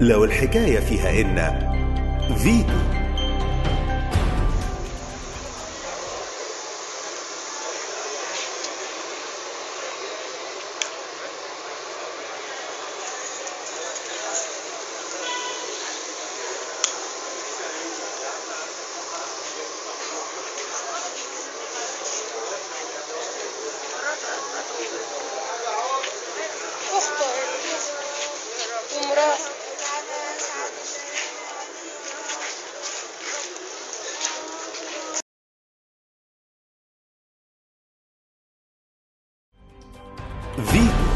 لو الحكاية فيها إن فيتو. ومراته V.